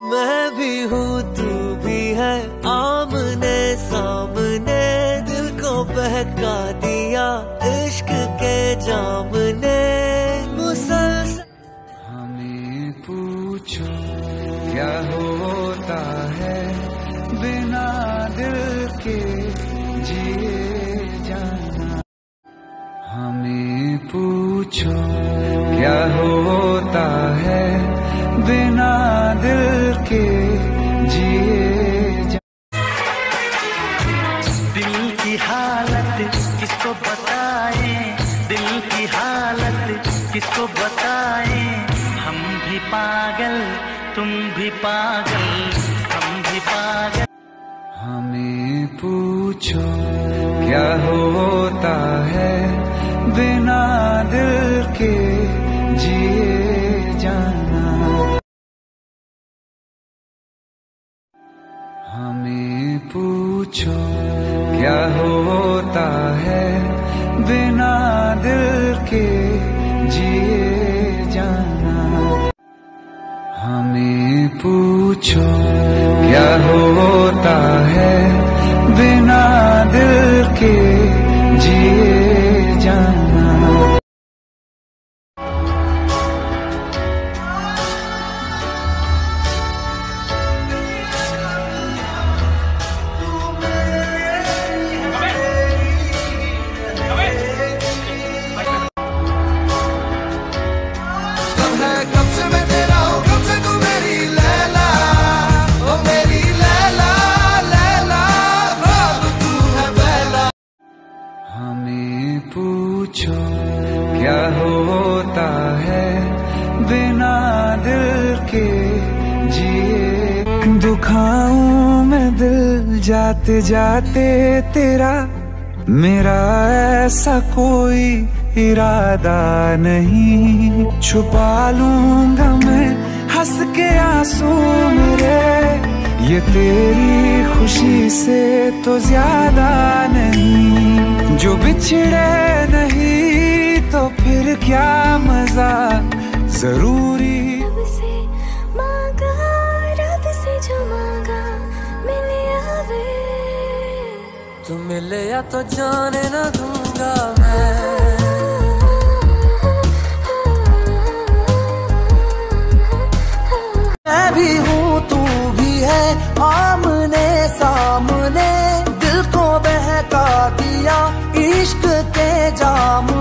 मैं भी हूँ, तू भी है। आमने सामने दिल को बहका दिया इश्क के जाम ने हमें पूछो, क्या होता है? बिना दिल के जिए जाना। हमें पूछो, क्या होता है? बिना दिल की हालत किसको बताए? दिल की हालत किसको बताए? हम भी पागल, तुम भी पागल, हम भी पागल। हमें पूछो, क्या होता है बिना दिल के जिए जाना? हमें पूछो क्या होता है बिना दिल के जिए जाना? हमें पूछो, क्या होता है बिना दिल के जिए जाना? क्या होता है बिना दिल के जिए? दुखाऊं मैं दिल जाते जाते तेरा, मेरा ऐसा कोई इरादा नहीं। छुपा लूँगा मैं हंस के आँसू मेरे, ये तेरी खुशी से तो ज़्यादा नहीं। जो बिछड़े नहीं फिर क्या मज़ा? ज़रूरी। रब से मांगा रब से जो मांगा मिले आवे तू मिले या तो जाने ना दूँगा मैं। मैं भी हूँ तू भी है आमने सामने। दिल को बहका दिया इश्क के जाम